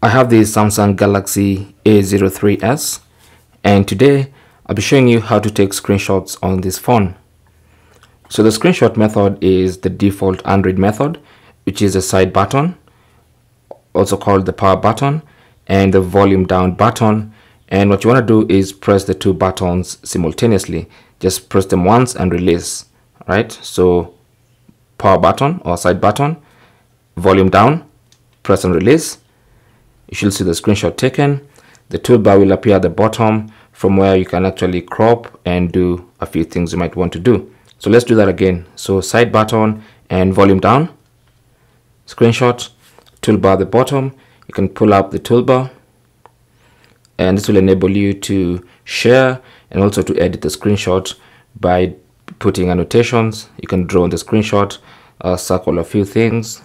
I have the Samsung Galaxy A03s and today I'll be showing you how to take screenshots on this phone. So the screenshot method is the default Android method which is a side button also called the power button and the volume down button. And what you want to do is press the two buttons simultaneously. Just press them once and release right? So power button or side button volume down press and release you should see the screenshot taken. The toolbar will appear at the bottom from where you can actually crop and do a few things you might want to do. So let's do that again. So side button and volume down. Screenshot toolbar at the bottom. You can pull up the toolbar and this will enable you to share and also to edit the screenshot by putting annotations. You can draw on the screenshot uh, circle a few things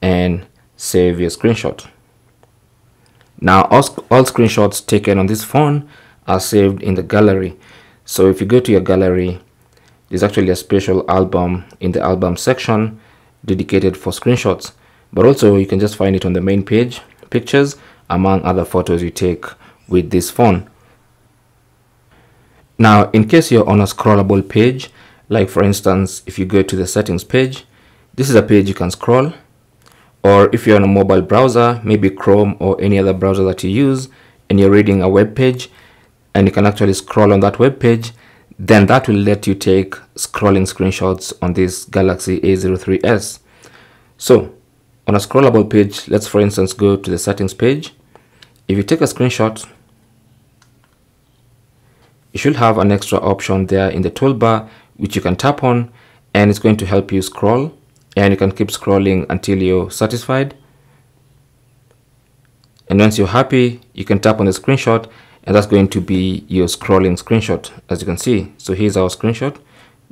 and save your screenshot now all, all screenshots taken on this phone are saved in the gallery. So if you go to your gallery there's actually a special album in the album section dedicated for screenshots. But also you can just find it on the main page pictures among other photos you take with this phone. Now in case you're on a scrollable page like for instance if you go to the settings page this is a page you can scroll or if you're on a mobile browser maybe chrome or any other browser that you use and you're reading a web page and you can actually scroll on that web page then that will let you take scrolling screenshots on this galaxy a03s so on a scrollable page let's for instance go to the settings page. If you take a screenshot you should have an extra option there in the toolbar which you can tap on and it's going to help you scroll and you can keep scrolling until you're satisfied. And once you're happy you can tap on the screenshot and that's going to be your scrolling screenshot as you can see. So here's our screenshot.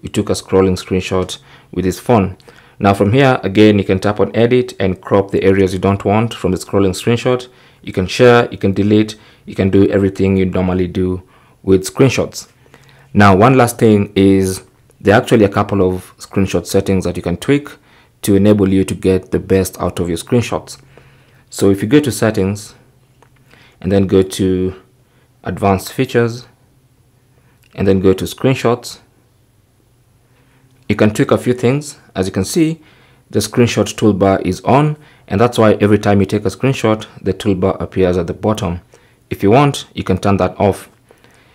We took a scrolling screenshot with this phone. Now from here again you can tap on edit and crop the areas you don't want from the scrolling screenshot. You can share you can delete you can do everything you normally do with screenshots. Now one last thing is there are actually a couple of screenshot settings that you can tweak to enable you to get the best out of your screenshots. So if you go to settings and then go to advanced features and then go to screenshots, you can tweak a few things. As you can see, the screenshot toolbar is on and that's why every time you take a screenshot, the toolbar appears at the bottom. If you want, you can turn that off.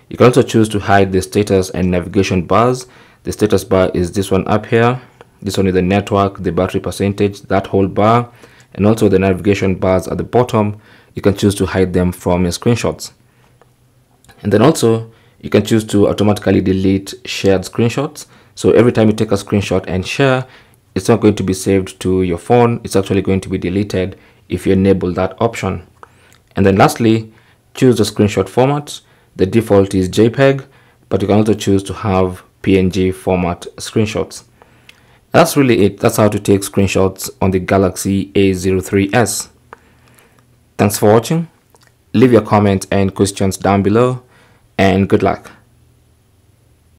You can also choose to hide the status and navigation bars. The status bar is this one up here this one is the network the battery percentage that whole bar and also the navigation bars at the bottom. You can choose to hide them from your screenshots. And then also you can choose to automatically delete shared screenshots. So every time you take a screenshot and share it's not going to be saved to your phone. It's actually going to be deleted if you enable that option. And then lastly choose the screenshot format. The default is jpeg but you can also choose to have png format screenshots that's really it. That's how to take screenshots on the Galaxy A03s. Thanks for watching. Leave your comments and questions down below and good luck.